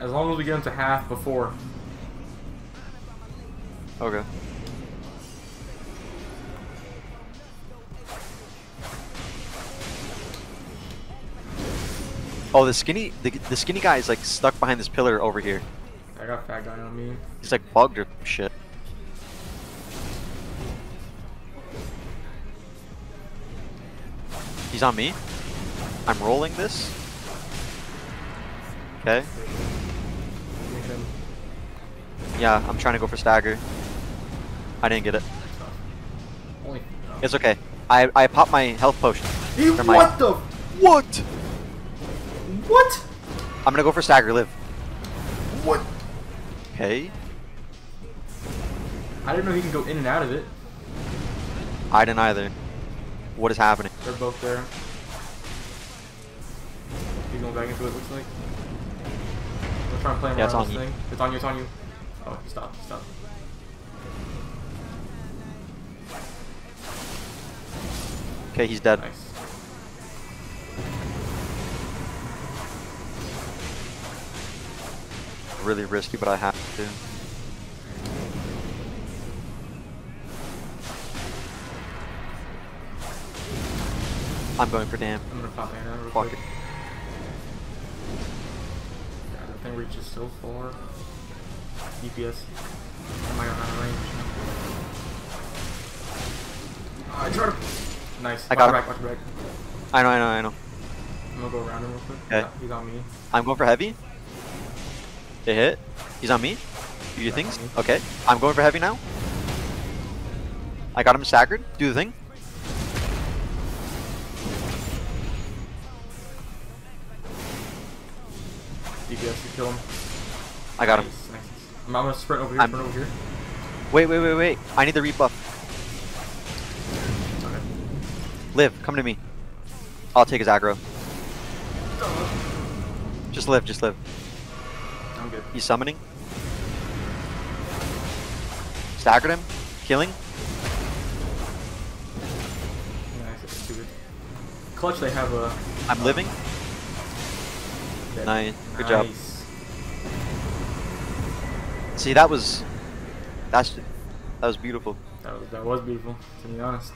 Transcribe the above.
As long as we get him to half before. Okay. Oh, the skinny, the, the skinny guy is like stuck behind this pillar over here. I got fat guy on me. He's like bugged or shit. He's on me. I'm rolling this. Okay. Make him Yeah, I'm trying to go for stagger. I didn't get it. It's okay. I I popped my health potion. Hey, Or my- what the? What? What? I'm gonna go for stagger. Live. What? Okay. I didn't know he can go in and out of it. I didn't either. What is happening? They're both there. He's going back into it, looks like. We're trying to play him Yeah, it's around on this you. thing. It's on you, it's on you. Oh, stop, stop. Okay, he's dead. Nice. Really risky, but I have to. I'm going for damn. I'm gonna pop mana real Fuck quick. it. God, that thing reaches so far. DPS. Am I out of range? Ah, I try to. Nice. I got watch him. back, watch back. I know, I know, I know. I'm gonna go around him real quick. Okay. Yeah, he's on me. I'm going for heavy. It hit. He's on me. Do your Yeah, things. Okay. I'm going for heavy now. I got him staggered. Do the thing. DPS, you kill him. I got him. Nice, nice. I'm, gonna sprint over here, I'm- sprint over here. Wait, wait, wait, wait. I need the rebuff. Okay. Live. Come to me. I'll take his aggro. Just live. Just live. I'm good. He's summoning. Staggered him. Killing. Nice. Clutch, they have a. I'm living. Dead. Nice. Good job. See, that was. That's. That was beautiful. That was, that was beautiful, to be honest.